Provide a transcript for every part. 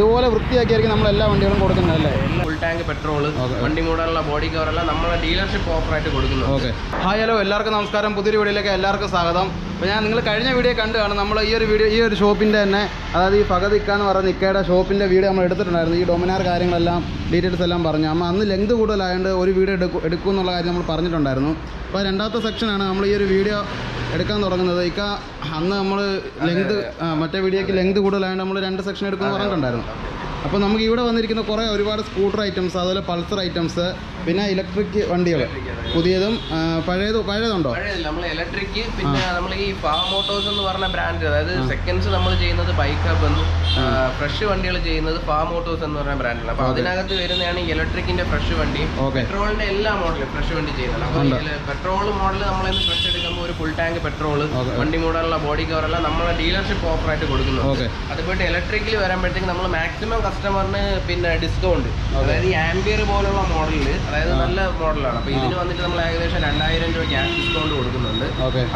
ഇതുപോലെ വൃത്തിയാക്കിയായിരിക്കും നമ്മൾ എല്ലാ വണ്ടികളും കൊടുക്കുന്നത് അല്ലേ? ഫുൾ ടാങ്ക് പെട്രോൾ വണ്ടി മൂടാനുള്ള ബോഡി കവർ എല്ലാം നമ്മളെ ഡീലർഷിപ്പ് ഓഫറായിട്ട് കൊടുക്കുന്നു. ഓക്കെ. ഹായ് ഹലോ എല്ലാവർക്കും നമസ്കാരം. പുതിയൊരു വീഡിയോയിലേക്ക് എല്ലാവർക്കും സ്വാഗതം. അപ്പോൾ ഞാൻ നിങ്ങൾ കഴിഞ്ഞ വീഡിയോ കണ്ടു കാണും. നമ്മൾ ഈ ഒരു വീഡിയോ ഈ ഒരു ഷോപ്പിന്റെ തന്നെ അതായത് ഈ ഫഗതിക്ക എന്ന് പറയുന്ന നിക്കയുടെ ഷോപ്പിന്റെ വീഡിയോ നമ്മൾ എടുത്തിട്ടുണ്ടായിരുന്നു. ഈ ഡൊമിനാർ കാര്യങ്ങളെല്ലാം ഡീറ്റെയിൽസ് എല്ലാം പറഞ്ഞു. അമ്മ അന്ന് ലെങ്ത് കൂടുതലായതുകൊണ്ട് ഒരു വീഡിയോ എടുക്കും എടുക്കും എന്നുള്ള കാര്യം നമ്മൾ പറഞ്ഞിട്ടുണ്ടായിരുന്നു. അപ്പോൾ രണ്ടാമത്തെ സെക്ഷനാണ് നമ്മൾ ഈ ഒരു വീഡിയോ എടുക്കാൻ തുടങ്ങുന്നത്. ഇക്ക അന്ന് നമ്മൾ ലെങ്ത് മറ്റേ വീഡിയോക്ക് ലെങ്ത് കൂടുതലായതുകൊണ്ട് നമ്മൾ രണ്ട് സെക്ഷൻ എടുക്കുമെന്ന് പറഞ്ഞിട്ടുണ്ടായിരുന്നു. അപ്പോൾ നമുക്ക് ഇവിടെ വന്നിരിക്കുന്ന കുറേ ഒരുപാട് സ്കൂട്ടർ ഐറ്റംസ് അതുപോലെ പൾസർ ഐറ്റംസ് പിന്നെ ഇലക്ട്രിക് വണ്ടികൾ. പുതിയതും പഴയത് പഴയതുണ്ടോ? നമ്മൾ ഇലക്ട്രിക് പിന്നെ നമ്മൾ ഈ ഫാം മോട്ടോഴ്സ് എന്ന് പറഞ്ഞ ബ്രാൻഡ് അതായത് സെക്കൻഡ്സ് നമ്മൾ ചെയ്യുന്നത് ബൈക്ക് ഹബ് ഫ്രഷ് വണ്ടികൾ ചെയ്യുന്നത് ഫാം മോട്ടോഴ്സ് എന്ന് പറഞ്ഞ ബ്രാൻഡാണ് അപ്പൊ അതിനകത്ത് വരുന്നതാണ് ഈ ഇലക്ട്രിക്കിന്റെ ഫ്രഷ് വണ്ടി. പെട്രോളിന്റെ എല്ലാ മോഡലും ഫ്രഷ് വണ്ടി ചെയ്യുന്നത്. അപ്പൊ പെട്രോൾ മോഡൽ നമ്മൾ ഫ്രഷ് എടുക്കുമ്പോൾ ഒരു ഫുൾ ടാങ്ക് പെട്രോൾ വണ്ടി മോഡലുള്ള ബോഡി കവർ എല്ലാം നമ്മളെ ഡീലർഷിപ്പ് ഓഫറായിട്ട് കൊടുക്കുന്നു ഓക്കെ. അതുപോലെ ഇലക്ട്രിക്കിൽ വരുമ്പോഴത്തേക്ക് നമ്മൾ മാക്സിമം കസ്റ്റമറിന് പിന്നെ ഡിസ്കൗണ്ട് അതായത് ഈ ആംബിയർ പോലുള്ള മോഡലിൽ അതായത് നല്ല മോഡലാണ്. അപ്പൊ ഇതിന് വന്നിട്ട് നമ്മൾ ഏകദേശം രണ്ടായിരം രൂപ ക്യാഷ് ഡിസ്കൗണ്ട് കൊടുക്കുന്നുണ്ട്.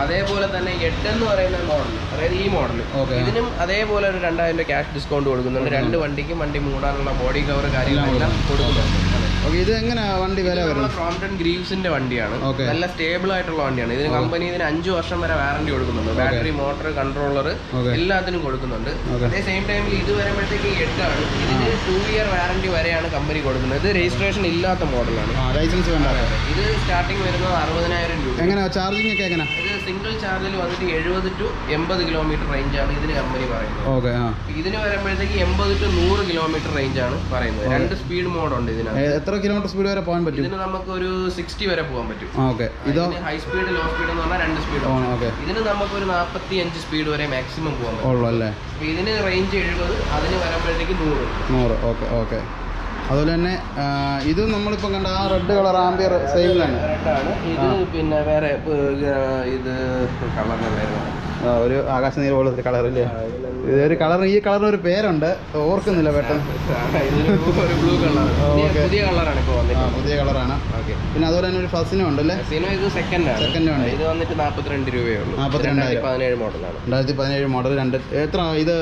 അതേപോലെ തന്നെ എട്ട് എന്ന് പറയുന്ന മോഡൽ അതായത് ഈ മോഡൽ ഇതിനും അതേപോലെ ഒരു രണ്ടായിരം രൂപ ക്യാഷ് ഡിസ്കൗണ്ട് കൊടുക്കുന്നുണ്ട്. രണ്ട് വണ്ടിക്കും വണ്ടി മൂടാനുള്ള ബോഡി കവർ കാര്യങ്ങളെല്ലാം കൊടുക്കുന്നുണ്ട്. ഓക്കെ ഇത് എങ്ങനെയാ വണ്ടി വില വരുന്നത്? ക്രോംപ്ടൺ ഗ്രീവ്സിന്റെ വണ്ടിയാണ്. നല്ല സ്റ്റേബിൾ ആയിട്ടുള്ള വണ്ടിയാണ്. ഇതിന് കമ്പനി ഇതിന് അഞ്ചു വർഷം വരെ വാറന്റി കൊടുക്കുന്നുണ്ട്. ബാറ്ററി മോട്ടോർ കൺട്രോളർ എല്ലാത്തിനും കൊടുക്കുന്നുണ്ട്. അതേ സെയിം ടൈമിൽ ഇത് വരുമ്പോഴത്തേക്ക് എട്ടാണ് ഇതിന് ടു ഇയർ വാറന്റി വരെയാണ് കമ്പനി കൊടുക്കുന്നത്. ഇത് രജിസ്ട്രേഷൻ ഇല്ലാത്ത മോഡലാണ് ലൈസൻസ് വേണ്ട. ഇത് സ്റ്റാർട്ടിംഗ് വരുന്നത് അറുപതിനായിരം രൂപ. എങ്ങനെയാ? ചാർജിംഗ് ഒക്കെ എങ്ങനെ ഇത് സിംഗിൾ ചാർജിൽ വന്നിട്ട് എഴുപത് ടു എൺപത് കിലോമീറ്റർ റേഞ്ചാണ് ഇതിന് കമ്പനി പറയുന്നത്. ഓക്കെ ഇതിന് വരുമ്പോഴത്തേക്ക് എൺപത് ടു നൂറ് കിലോമീറ്റർ റേഞ്ചാണ് പറയുന്നത്. രണ്ട് സ്പീഡ് മോഡുണ്ട് ഇതിനകത്ത്. ഏ, എത്ര കിലോമീറ്റർ സ്പീഡ് വരെ പോകാൻ പറ്റും. ഇതിന് നമുക്ക് ഒരു സിക്സ്റ്റി വരെ പോകാൻ പറ്റും. ഓക്കെ ഇതോ ഹൈ സ്പീഡ് ലോ സ്പീഡ് എന്ന് പറഞ്ഞാൽ രണ്ട് സ്പീഡ് ആണ്. ഓക്കെ ഇതിന് നമുക്ക് ഒരു നാൽപ്പത്തി അഞ്ച് സ്പീഡ് വരെ മാക്സിമം പോകാൻ പറ്റും. ഉള്ളു അല്ലേ? ഇതിന് റേഞ്ച് എഴുപത് അതിന് വരുമ്പോഴത്തേക്ക് നൂറ്. നൂറ് ഓക്കെ ഓക്കെ അതുപോലെ തന്നെ ഇത് നമ്മളിപ്പോൾ കണ്ട ആ റെഡ് കളർ ആംബിയർ സെയിം തന്നെ. റെഡാണ് ഇത് പിന്നെ വേറെ ഇത് കളറിന് വേറെ ആ, ഒരു ആകാശ നീല പോലത്തെ കളർ ഇല്ലേ? ഇതൊരു കളർ ഈ കളറിന് ഒരു പേരുണ്ട്. ഓർക്കുന്നില്ല പെട്ടെന്ന്. പുതിയ കളറാണ് പിന്നെ അതുപോലെ തന്നെ ഒരു ഫസിനും ഉണ്ടല്ലേ സിനിമ ഇത് വന്നിട്ട് നാൽപ്പത്തിരണ്ട് രൂപയേ ഉള്ളൂ. നാപ്പത്തിരണ്ടായിരം. പതിനേഴ് മോഡലാണ്. രണ്ടായിരത്തി പതിനേഴ് മോഡൽ രണ്ട്. എത്ര? ഇത്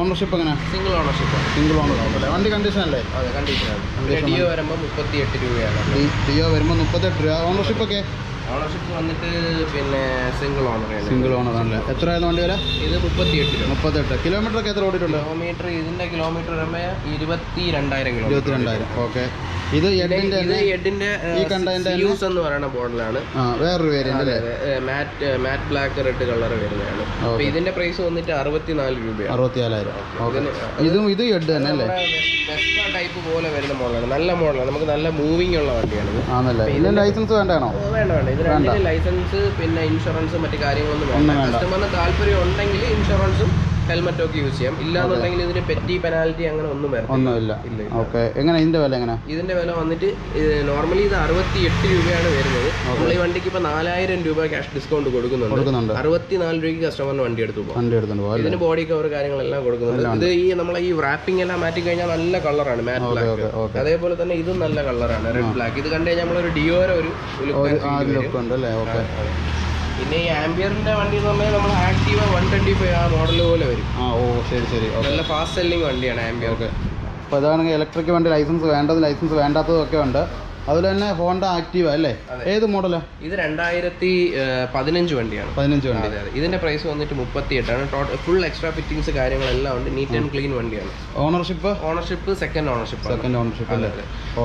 ഓണർഷിപ്പ് എങ്ങനെ? സിംഗിൾ ഓണർഷിപ്പ് സിംഗിൾ ഓണർ അല്ലേ? വണ്ടി കണ്ടീഷൻ അല്ലേ? Condition ഡിയോ വരുമ്പോൾ മുപ്പത്തി എട്ട് രൂപയാണ്. ഡിയോ വരുമ്പോൾ മുപ്പത്തെട്ട് രൂപ. ഓണർഷിപ്പ് ഒക്കെ? ഓണർഷിപ്പ് വന്നിട്ട് പിന്നെ സിംഗിൾ ഓണർ സിംഗിൾ ഓണർ ആണല്ലേ? എത്ര ആയിരുന്നു വണ്ടി വില? ഇത് മുപ്പത്തി എട്ട് രൂപ. മുപ്പത്തെട്ട് കിലോമീറ്റർ ഒക്കെ എത്ര ഓടിയിട്ടുണ്ട്? കിലോമീറ്റർ ഇതിന്റെ കിലോമീറ്റർ വരുമ്പോൾ ഇരുപത്തി രണ്ടായിരം കിലോ ഇരുപത്തി രണ്ടായിരം ഓക്കെ ഇത് എഡിന്റെ ഈ കണ്ടതിന്റെ യൂസ് എന്ന് പറയുന്ന മോഡലാണ് വേറൊരു വേരിയന്റ് അല്ലേ? Matte matte black red colour വരുന്നതാണ്. അപ്പൊ ഇതിന്റെ പ്രൈസ് വന്നിട്ട് അറുപത്തിനാല് രൂപയാണ്. അറുപത്തിനാലായിരം. ഇതും ഇത് എഡ് തന്നെ അല്ലേ? വെസ്പ ടൈപ്പ് പോലെ വരുന്ന മോഡലാണ്. നല്ല മോഡലാണ്. നമുക്ക് നല്ല മൂവിങ് ഉള്ള വണ്ടിയാണ് ആണല്ലേ? ഇതിന്റെ ലൈസൻസ് വേണ്ടാണോ? വേണ്ട വേണ്ട. ഇത് രണ്ടിനും ലൈസൻസ് പിന്നെ ഇൻഷുറൻസ് മറ്റു കാര്യങ്ങളൊന്നും വേണ്ട. കസ്റ്റമറിന് താല്പര്യം ഉണ്ടെങ്കിൽ ഇൻഷുറൻസും ഹെൽമെറ്റ് ഒക്കെ യൂസ് ചെയ്യാം. ഇല്ലാന്നുണ്ടെങ്കിൽ ഇതിന് പെറ്റി പെനാൽറ്റി അങ്ങനെ ഒന്നും വരും ഒന്നുമില്ല. ഓക്കെ. എങ്ങനെ ഇതിന്റെ വില എങ്ങനെ? ഇതിന്റെ വില വന്നിട്ട് നോർമലി ഇത് അറുപത്തി എട്ട് രൂപയാണ് വരുന്നത്. നമ്മൾ ഈ വണ്ടിക്ക് ഇപ്പൊ നാലായിരം രൂപ ക്യാഷ് ഡിസ്കൗണ്ട് കൊടുക്കുന്നുണ്ട്. അറുപത്തിനാല് രൂപയ്ക്ക് കസ്റ്റമറിന് വണ്ടി എടുത്തു പോകും ഇതിന് ബോഡി കവർ കാര്യങ്ങളെല്ലാം കൊടുക്കുന്നുണ്ട്. ഇത് ഈ നമ്മളെ ഈ റാപ്പിംഗ് എല്ലാം മാറ്റി കഴിഞ്ഞാൽ നല്ല കളറാണ് മാറ്റ് ബ്ലാക്ക് അതേപോലെ തന്നെ ഇതും നല്ല കളറാണ് റെഡ് ബ്ലാക്ക് ഇത് കണ്ടു കഴിഞ്ഞാൽ നമ്മളൊരു ഡിയോര ഒരു. ലുക്ക് ഉണ്ട് അല്ലേ ഓക്കെ. പിന്നെ ഈ ആംബിയറിന്റെ വണ്ടി എന്ന് പറഞ്ഞാൽ നമ്മൾ ആക്റ്റീവ വൺ ട്വന്റി ഫൈവ് ആ മോഡൽ പോലെ വരും. ആ ഓ ശരി ശരി. നല്ല ഫാസ്റ്റ് സെല്ലിംഗ് വണ്ടിയാണ് ആംബിയർ. അപ്പോൾ ഇതാണെങ്കിൽ ഇലക്ട്രിക് വണ്ടി ലൈസൻസ് വേണ്ടതും ലൈസൻസ് വേണ്ടാത്തതും ഒക്കെ ഉണ്ട്. അതുപോലെ തന്നെ ഹോണ്ട ആക്റ്റീവ അല്ലേ? ഏത് മോഡലാ? ഇത് രണ്ടായിരത്തി പതിനഞ്ച് വണ്ടിയാണ്. പതിനഞ്ച് വണ്ടി. ഇതിന്റെ പ്രൈസ് വന്നിട്ട് മുപ്പത്തി എട്ടാണ് ഫുൾ എക്സ്ട്രാ ഫിറ്റിംഗ്സ് കാര്യങ്ങളെല്ലാം ഉണ്ട്. നീറ്റ് ആൻഡ് ക്ലീൻ വണ്ടിയാണ്. Ownership? Ownership second ownership second ownership അല്ലേ?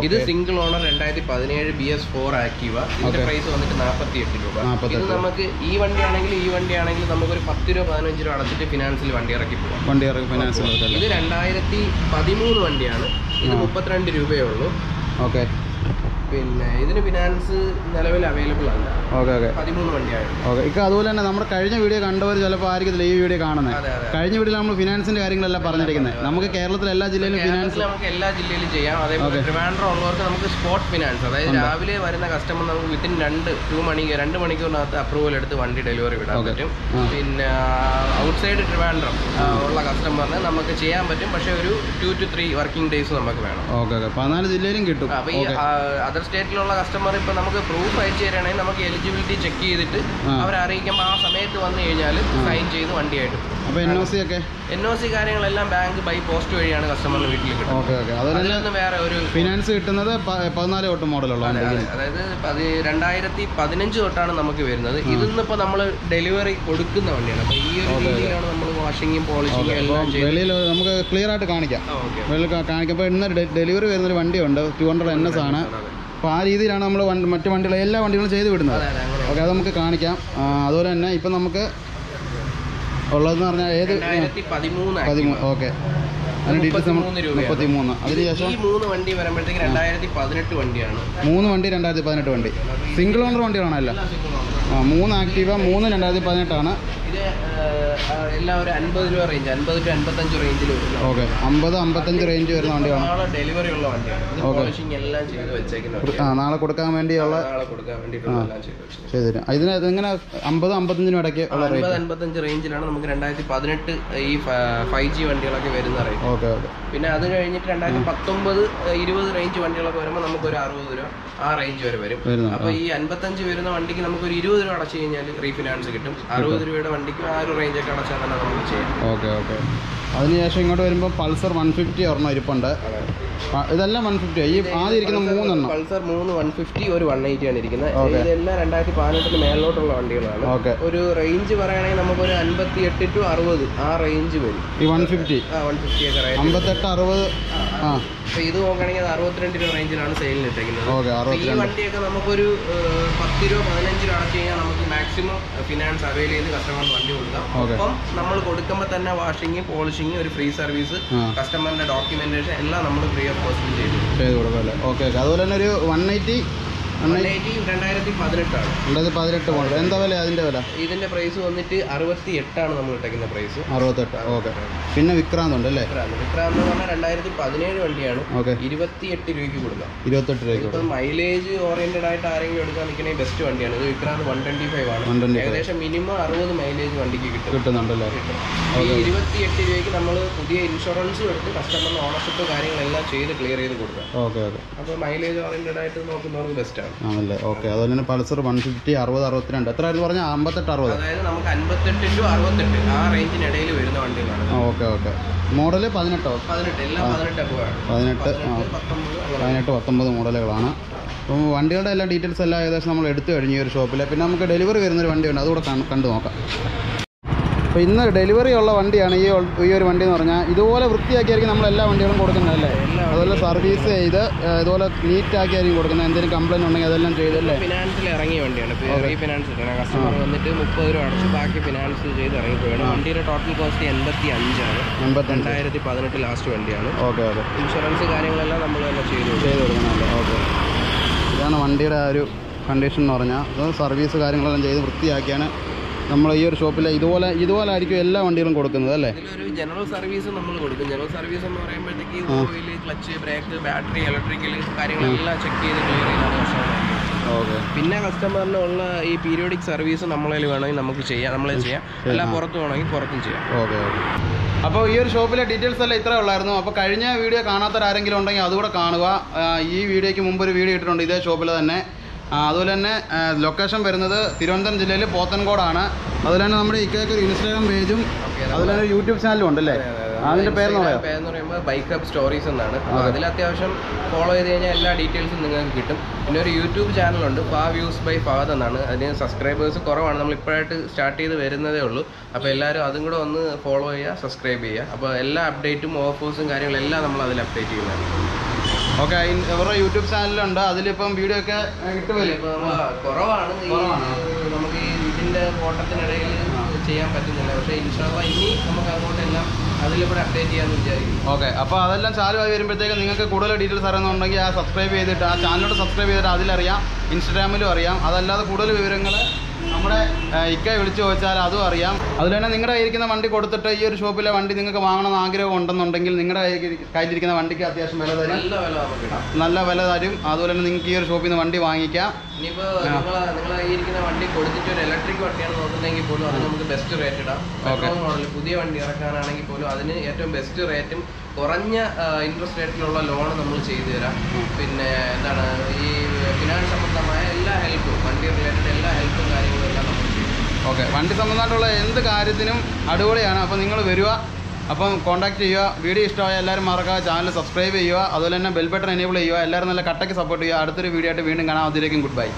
ഇത് സിംഗിൾ ഓണർ രണ്ടായിരത്തി പതിനേഴ് ബി എസ് ഫോർ ആക്റ്റീവ ഇതിന്റെ പ്രൈസ് വന്നിട്ട് നാൽപ്പത്തി എട്ട് രൂപ ഇത് നമുക്ക് ഈ വണ്ടി ആണെങ്കിൽ ഈ വണ്ടി ആണെങ്കിൽ നമുക്കൊരു പത്ത് രൂപ പതിനഞ്ച് രൂപ അടച്ചിട്ട് ഫിനാൻസിൽ വണ്ടി ഇറക്കി പോകാം വണ്ടി ഇറക്കി ഫിനാൻസ് ഇത് രണ്ടായിരത്തി പതിമൂന്ന് വണ്ടിയാണ്. ഇത് മുപ്പത്തിരണ്ട് രൂപയേ ഉള്ളൂ. ഓക്കെ പിന്നെ ഇതിന് ഫിനാൻസ് നിലവിൽ അവൈലബിൾ അല്ല. Okay okay. പതിമൂന്ന് വണ്ടിയായിരുന്നു. ഓക്കെ ഇക്ക അതുപോലെ തന്നെ നമ്മുടെ കഴിഞ്ഞ വീഡിയോ കണ്ടവർ ചിലപ്പോൾ ആയിരിക്കത്തില്ല ഈ വീഡിയോ കാണുന്നത് കഴിഞ്ഞ വീഡിയോ നമ്മൾ ഫിനാൻസിന്റെ കാര്യങ്ങളെല്ലാം പറഞ്ഞിരിക്കുന്നത് നമുക്ക് കേരളത്തിലെ എല്ലാ ജില്ലയിലും ഫിനാൻസ് നമുക്ക് എല്ലാ ജില്ലയിലും ചെയ്യാം. അതേപോലെ ട്രിവാൻഡ്രം ഉള്ളവർക്ക് നമുക്ക് സ്പോട്ട് ഫിനാൻസ്. അതായത് രാവിലെ വരുന്ന കസ്റ്റമർ നമുക്ക് വിത്തിൻ രണ്ട് ടു മണി രണ്ട് മണിക്കൂറിനകത്ത് അപ്രൂവൽ എടുത്ത് വണ്ടി ഡെലിവറി വിടാൻ പറ്റും. പിന്നെ ഔട്ട് സൈഡ് ട്രിവാൻഡ്രം ഉള്ള കസ്റ്റമറിന് നമുക്ക് ചെയ്യാൻ പറ്റും. പക്ഷേ ഒരു two to three working days നമുക്ക് വേണം. Okay okay. പതിനാല് ജില്ലയിലും കിട്ടും. അപ്പൊ ഈ അതർ സ്റ്റേറ്റിലുള്ള കസ്റ്റമർ ഇപ്പൊ നമുക്ക് പ്രൂഫ് അയച്ചു തരികയാണെങ്കിൽ നമുക്ക് എലിജിബിലിറ്റി ചെക്ക് ചെയ്തിട്ട് ആ. അവരെ അറിയിക്കുമ്പോൾ ആ സമയത്ത് വന്നു കഴിഞ്ഞാൽ സൈൻ ചെയ്ത് വണ്ടിയായിട്ട് അപ്പോൾ എൻ ഒ സി ഒക്കെ? എൻ ഒ സി കാര്യങ്ങളെല്ലാം ബാങ്ക് ബൈ പോസ്റ്റ് വഴിയാണ് കസ്റ്റമറിന് വീട്ടിൽ കിട്ടുന്നത്. Okay okay. അതുപോലെ വേറെ ഒരു ഫിനാൻസ് കിട്ടുന്നത് പതിനാല് തൊട്ട് മോഡലുള്ള അതെ, അതെ. അതായത് പതി രണ്ടായിരത്തി പതിനഞ്ച് തൊട്ടാണ് നമുക്ക് വരുന്നത്. ഇതിന്നിപ്പോ നമ്മൾ ഡെലിവറി കൊടുക്കുന്ന വണ്ടിയാണ്. അപ്പൊ ഈ ഒരു രീതിയിലാണ് നമ്മൾ വാഷിങ്ങും പോളിഷിങ്ങും എല്ലാം വെളിയിൽ നമുക്ക് ക്ലിയർ ആയിട്ട് കാണിക്കാം. കാണിക്കാം കാണിക്കുമ്പോൾ ഇന്ന് ഡെലിവറി വരുന്നൊരു വണ്ടിയുണ്ട്. ടു ഹൺഡ്രഡ് എൻ എസ് ആണ്. അപ്പോൾ ആ രീതിയിലാണ് നമ്മൾ വണ്ടി മറ്റു വണ്ടികളെ എല്ലാ വണ്ടികളും ചെയ്ത് വിടുന്നത്. ഓക്കെ അത് നമുക്ക് കാണിക്കാം. അതുപോലെ തന്നെ ഇപ്പം നമുക്ക് ഉള്ളതെന്ന് പറഞ്ഞാൽ ഏത്? പതിമൂന്ന് ഓക്കെ. അതിന് ഡീറ്റെയിൽസ്. മുപ്പത്തി മൂന്ന് അതിനുശേഷം മൂന്ന് വണ്ടി വരുമ്പോഴത്തേക്ക് രണ്ടായിരത്തി പതിനെട്ട് വണ്ടിയാണ്. മൂന്ന് വണ്ടി രണ്ടായിരത്തി പതിനെട്ട് വണ്ടി. സിംഗിൾ ഓണർ വണ്ടികളാണല്ലോ. ആ മൂന്ന് ആക്റ്റീവ മൂന്ന് രണ്ടായിരത്തി പതിനെട്ടാണ് എല്ലാം ഒരു അൻപത് രൂപ റേഞ്ച് അൻപത് ടു അൻപത്തഞ്ച് റേഞ്ചിൽ വരുന്ന ഓക്കെ. അമ്പത് അമ്പത്തഞ്ച് റേഞ്ച് വരുന്ന വണ്ടിയാണ് നാളെ ഡെലിവറി ഉള്ള വണ്ടിയാണ്. പോളിഷിംഗ് എല്ലാം ചെയ്ത് വെച്ചേക്കുന്നത് ആ നാളെ കൊടുക്കാൻ വേണ്ടിയുള്ള നാളെ കൊടുക്കാൻ വേണ്ടിയിട്ടുള്ള എല്ലാം ചെയ്ത് വെച്ചത് ചെയ്തു തരും ഇതിന് ഇതെങ്ങനെ അമ്പത് അമ്പത്തഞ്ചിനും ഇടയ്ക്ക് ഉള്ള റേറ്റ് അൻപത് അൻപത്തഞ്ച് റേഞ്ചിലാണ് നമുക്ക് രണ്ടായിരത്തി പതിനെട്ട് ഈ ഫൈവ് ജി വണ്ടികളൊക്കെ വരുന്ന റേറ്റ് ഓക്കെ ഓക്കെ. പിന്നെ അത് കഴിഞ്ഞിട്ട് രണ്ടായിരത്തി പത്തൊമ്പത് ഇരുപത് റേഞ്ച് വണ്ടികളൊക്കെ വരുമ്പോൾ നമുക്ക് ഒരു അറുപത് രൂപ ആ റേഞ്ച് വരെ വരും. അപ്പൊ ഈ അൻപത്തഞ്ച് വരുന്ന വണ്ടിക്ക് നമുക്ക് ഒരു ഇരുപത് രൂപ അടച്ചു കഴിഞ്ഞാൽ റീഫിനാൻസ് കിട്ടും. അറുപത് രൂപയുടെ വണ്ടിക്ക് ആ ഒരു റേഞ്ച് ഒക്കെ അടച്ചാൽ തന്നെ നമുക്ക് ചെയ്യാം ഓക്കെ ഓക്കെ. അതിനുശേഷം ഇങ്ങോട്ട് വരുമ്പോൾ പൾസർ വൺ ഫിഫ്റ്റി ഒരെണ്ണം ഇരിപ്പുണ്ട്. ഇതെല്ലാം വൺ ഫിഫ്റ്റി ഈ ആദ്യം ഇരിക്കുന്ന മൂന്നെണ്ണം? പൾസർ മൂന്ന് വൺ ഫിഫ്റ്റി ഒരു വൺ എയ്റ്റി ആണ് ഇരിക്കുന്നത്. ഇതെല്ലാം രണ്ടായിരത്തി പതിനെട്ടിന് മേലോട്ടുള്ള വണ്ടികളാണ്. ഓക്കെ. ഒരു റേഞ്ച് പറയുകയാണെങ്കിൽ നമുക്കൊരു അൻപത്തി എട്ട് ടു അറുപത് ആ റേഞ്ച് വരും. ഈ വൺ ഫിഫ്റ്റി ആ വൺ ഫിഫ്റ്റി ഒക്കെ അമ്പത്തെട്ട് അറുപത്? ആ. അപ്പൊ ഇത് നോക്കുകയാണെങ്കിൽ അത് അറുപത്തിരണ്ട് രൂപ റേഞ്ചിലാണ് സെയിലിന് ഇട്ടേക്കുന്നത്. ഈ വണ്ടിയൊക്കെ നമുക്കൊരു പത്ത് രൂപ പതിനഞ്ച് രൂപ അടച്ചു കഴിഞ്ഞാൽ നമുക്ക് മാക്സിമം ഫിനാൻസ് അവൈൽ ചെയ്ത് കസ്റ്റമറിന് വണ്ടി കൊടുക്കാം. ഒപ്പം അപ്പം നമ്മൾ കൊടുക്കുമ്പോൾ തന്നെ വാഷിംഗ് പോളിഷിംഗ് ഒരു ഫ്രീ സർവീസ് കസ്റ്റമറിന്റെ ഡോക്യുമെന്റേഷൻ എല്ലാം നമ്മൾ ഫ്രീ ഓഫ് കോസ്റ്റിൽ ചെയ്തു ചെയ്ത് കൊടുക്കും അല്ലേ? Okay okay. അതുപോലെ തന്നെ ഒരു വൺ എയ്റ്റി രണ്ടായിരത്തി പതിനെട്ടാണ് രണ്ടായിരത്തി പതിനെട്ട് മോഡൽ എന്താ വില? അതിന്റെ വില? ഇതിന്റെ പ്രൈസ് വന്നിട്ട് അറുപത്തി എട്ടാണ് നമ്മൾ ഇട്ടേക്കുന്ന പ്രൈസ് അറുപത്തെട്ട്. ഓക്കെ. പിന്നെ വിക്രാന്ത് ഉണ്ട് അല്ലേ? വിക്രാന്ത്. എന്ന് പറഞ്ഞാൽ രണ്ടായിരത്തി പതിനേഴ് വണ്ടിയാണ്. ഓക്കെ. ഇരുപത്തി എട്ട് രൂപയ്ക്ക് കൊടുക്കാം. ഇരുപത്തെട്ട് രൂപയ്ക്ക് ഇപ്പം മൈലേജ് ഓറിയന്റഡ് ആയിട്ട് ആരെങ്കിലും എടുക്കാൻ നിൽക്കണേ ബെസ്റ്റ് വണ്ടിയാണ്. ഇത് വിക്രാന്ത് വൺ ട്വന്റി ഫൈവ് ആണ് ഏകദേശം മിനിമം അറുപത് മൈലേജ് വണ്ടിക്ക് കിട്ടും. കിട്ടുന്നുണ്ടല്ലോ? കിട്ടും. ഈ ഇരുപത്തി രൂപയ്ക്ക് നമ്മൾ പുതിയ ഇൻഷുറൻസും എടുത്ത് കസ്റ്റമറിന് ഓണർഷിപ്പ് കാര്യങ്ങളെല്ലാം ചെയ്ത് ക്ലിയർ ചെയ്ത് കൊടുക്കാം. Okay okay. അപ്പോൾ മൈലേജ് ഓറിയന്റഡ് ആയിട്ട് നോക്കുന്നവർക്ക് ബെസ്റ്റ് ആണ് ആണല്ലേ? ഓക്കെ. അതുപോലെ തന്നെ പൾസർ വൺ ഫിഫ്റ്റി അറുപത് അറുപത്തിരണ്ട്. എത്ര ആയിരുന്നു പറഞ്ഞാൽ അമ്പത്തെട്ട് അറുപത്? അതായത് നമുക്ക് അൻപത്തെട്ട് ടു അറുപത്തെട്ട്. ആ റേഞ്ചിനിടയിൽ വരുന്ന വണ്ടികളാണ്. Okay okay. മോഡൽ പതിനെട്ടോ? പതിനെട്ട്. എല്ലാം പതിനെട്ട് പതിനെട്ട് പത്തൊമ്പത്. മോഡലുകളാണ്. അപ്പം വണ്ടികളുടെ എല്ലാ ഡീറ്റെയിൽസ് എല്ലാം ഏകദേശം നമ്മൾ എടുത്തു കഴിഞ്ഞു ഈ ഒരു ഷോപ്പിൽ പിന്നെ നമുക്ക് ഡെലിവറി വരുന്നൊരു വണ്ടിയുണ്ട് അതുകൂടെ കണ്ടു നോക്കാം. അപ്പോൾ ഇന്ന് ഡെലിവറി ഉള്ള വണ്ടിയാണ് ഈ ഈ ഒരു വണ്ടി എന്ന് പറഞ്ഞാൽ ഇതുപോലെ വൃത്തിയാക്കിയായിരിക്കും നമ്മൾ എല്ലാ വണ്ടികളും കൊടുക്കുന്നത് അല്ലേ? അതുപോലെ സർവീസ് ചെയ്ത് ഇതുപോലെ നീറ്റ് ആക്കിയായിരിക്കും കൊടുക്കുന്നത്. എന്തെങ്കിലും കംപ്ലൈന്റ് ഉണ്ടെങ്കിൽ അതെല്ലാം ചെയ്തല്ലേ ഫിനാൻസിൽ ഇറങ്ങിയ വണ്ടിയാണ്. ഫിനാൻസ് കസ്റ്റമർ വന്നിട്ട് മുപ്പത് രൂപ അടച്ച് ബാക്കി ഫിനാൻസ് ചെയ്ത് ഇറങ്ങിപ്പോയാണ് വണ്ടിയുടെ ടോട്ടൽ കോസ്റ്റ് എൺപത്തി അഞ്ചാണ് എൺപത്തി രണ്ടായിരത്തി പതിനെട്ട് ലാസ്റ്റ് വണ്ടിയാണ്. Okay okay. ഇൻഷുറൻസ് കാര്യങ്ങളെല്ലാം നമ്മൾ തന്നെ ചെയ്തു. ചെയ്ത് കൊടുക്കണമല്ലോ ഓക്കെ. ഇതാണ് വണ്ടിയുടെ ആ ഒരു കണ്ടീഷൻ എന്ന് പറഞ്ഞാൽ അത് സർവീസ് കാര്യങ്ങളെല്ലാം ചെയ്ത് വൃത്തിയാക്കിയാണ് നമ്മൾ ഈ ഒരു ഷോപ്പിൽ ഇതുപോലെ ഇതുപോലെ ആയിരിക്കും എല്ലാ വണ്ടികളും കൊടുക്കുന്നത് അല്ലേ? ജനറൽ സർവീസ് നമ്മൾ കൊടുക്കും. ജനറൽ സർവീസ് എന്ന് പറയുമ്പോഴത്തേക്ക് oil clutch brake battery electrical കാര്യങ്ങളെല്ലാം ചെക്ക് ചെയ്ത് ക്ലിയർ ചെയ്താണ് ഓക്കെ. പിന്നെ കസ്റ്റമറിന് ഉള്ള ഈ പീരിയോഡിക് സർവീസ് നമ്മളിൽ വേണമെങ്കിൽ നമുക്ക് ചെയ്യാം. നമ്മളെ ചെയ്യാം. എല്ലാം പുറത്ത് വേണമെങ്കിൽ പുറത്തും ചെയ്യാം. Okay okay. അപ്പോൾ ഈ ഒരു ഷോപ്പിലെ ഡീറ്റെയിൽസ് എല്ലാം ഇത്രേ ഉള്ളായിരുന്നു. അപ്പോൾ കഴിഞ്ഞ വീഡിയോ കാണാത്തവരാരെങ്കിലും ഉണ്ടെങ്കിൽ അതുകൂടെ കാണുക. ഈ വീഡിയോയ്ക്ക് മുമ്പ് ഒരു വീഡിയോ ഇട്ടിട്ടുണ്ട് ഇതേ ഷോപ്പിൽ തന്നെ. അതുപോലെ തന്നെ ലൊക്കേഷൻ വരുന്നത് തിരുവനന്തപുരം ജില്ലയിൽ പോത്തൻകോടാണ്. അതുപോലെ തന്നെ നമ്മുടെ ഇക്കയ്ക്ക് ഒരു ഇൻസ്റ്റാഗ്രാം പേജും അതുപോലെ തന്നെ യൂട്യൂബ് ചാനലും ഉണ്ടല്ലേ? അതിന്റെ പേരെന്ന് പറയാം? പേരെന്ന് പറയുമ്പോൾ ബൈക്ക് അപ്പ് സ്റ്റോറീസ് എന്നാണ്. അപ്പോൾ അതിൽ അത്യാവശ്യം ഫോളോ ചെയ്ത് കഴിഞ്ഞാൽ എല്ലാ ഡീറ്റെയിൽസും നിങ്ങൾക്ക് കിട്ടും. പിന്നെ ഒരു യൂട്യൂബ് ചാനലുണ്ട് ഫാ വ്യൂസ് ബൈ ഫാദ് എന്നാണ്. അതിന് സബ്സ്ക്രൈബേഴ്സ് കുറവാണ്. നമ്മൾ ഇപ്പോഴായിട്ട് സ്റ്റാർട്ട് ചെയ്ത് വരുന്നതേ ഉള്ളൂ. അപ്പോൾ എല്ലാവരും അതും കൂടെ ഒന്ന് ഫോളോ ചെയ്യുക സബ്സ്ക്രൈബ് ചെയ്യുക. അപ്പോൾ എല്ലാ അപ്ഡേറ്റും ഓഫേഴ്സും കാര്യങ്ങളെല്ലാം നമ്മൾ അതിൽ അപ്ഡേറ്റ് ചെയ്യുന്നതാണ്. ഓക്കെ ഇവരുടെ യൂട്യൂബ് ചാനലുണ്ട്. അതിലിപ്പം വീഡിയോ ഒക്കെ കിട്ടുമല്ലേ? കുറവാണ്. നമുക്ക് ഈ ഇതിന്റെ ഓട്ടത്തിനിടയിൽ ചെയ്യാൻ പറ്റുന്നില്ല. പക്ഷേ ഇൻഷാള്ള ഇനി നമുക്ക് അങ്ങോട്ടെല്ലാം അതിലൂടെ അപ്ഡേറ്റ് ചെയ്യാന്ന് വിചാരിക്കുന്നു. ഓക്കെ അപ്പോൾ അതെല്ലാം ചാലുമായി വരുമ്പോഴത്തേക്ക് നിങ്ങൾക്ക് കൂടുതൽ ഡീറ്റെയിൽസ് അറിയുന്നുണ്ടെങ്കിൽ ആ സബ്സ്ക്രൈബ് ചെയ്തിട്ട് ആ ചാനലോട് സബ്സ്ക്രൈബ് ചെയ്തിട്ട് അതിലറിയാം ഇൻസ്റ്റാഗ്രാമിലും അറിയാം. അതല്ലാതെ കൂടുതൽ വിവരങ്ങൾ നമ്മുടെ ഇക്ക വിളിച്ചു ചോദിച്ചാൽ അതും അറിയാം. അതിൽ തന്നെ നിങ്ങളുടെ കയ്യിരിക്കുന്ന വണ്ടി കൊടുത്തിട്ട് ഈ ഒരു ഷോപ്പിലെ വണ്ടി നിങ്ങൾക്ക് വാങ്ങണമെന്ന് ആഗ്രഹം ഉണ്ടെന്നുണ്ടെങ്കിൽ നിങ്ങളുടെ കയ്യിലിരിക്കുന്ന വണ്ടിക്ക് അത്യാവശ്യം വില തരും. നല്ല വില തരും. അതുപോലെ തന്നെ നിങ്ങൾക്ക് ഈ ഒരു ഷോപ്പിൽ നിന്ന് വണ്ടി വാങ്ങിക്കാം. ഇനിയിപ്പോ നിങ്ങൾ നിങ്ങൾ ഈ വണ്ടി കൊടുത്തിട്ട് ഒരു ഇലക്ട്രിക് വണ്ടിയാണ് നോക്കുന്നെങ്കിൽ പോലും അത് നമുക്ക് ബെസ്റ്റ് റേറ്റ് ഇടാം. മോഡൽ പുതിയ വണ്ടി ഇറക്കാനാണെങ്കിൽ പോലും അതിന് ഏറ്റവും ബെസ്റ്റ് റേറ്റും കുറഞ്ഞ ഇൻട്രസ്റ്റ് റേറ്റിലുള്ള ലോൺ നമ്മൾ ചെയ്തു തരാം. പിന്നെ എന്താണ്? ഈ ഫിനാൻസ് സംബന്ധമായ എല്ലാ ഹെൽപ്പും വണ്ടി റിലേറ്റഡ് എല്ലാ ഹെൽപ്പും കാര്യങ്ങളും എല്ലാം നമ്മൾ ചെയ്യും ഓക്കെ വണ്ടി സംബന്ധമായിട്ടുള്ള എന്ത് കാര്യത്തിനും അടിപൊളിയാണ്. അപ്പോൾ നിങ്ങൾ വരിക അപ്പം കോൺടാക്ട് ചെയ്യുക. വീഡിയോ ഇഷ്ടമായ എല്ലാവരും മറക്കുക ചാനൽ സബ്സ്ക്രൈബ് ചെയ്യുക. അതുപോലെ തന്നെ ബെൽ ബട്ടൺ എനേബിൾ ചെയ്യുക. എല്ലാവരും നല്ല കട്ടയ്ക്ക് സപ്പോർട്ട് ചെയ്യുക. അടുത്തൊരു വീഡിയോ ആയിട്ട് വീണ്ടും കാണാം. അതിലേക്കും ഗുഡ് ബൈ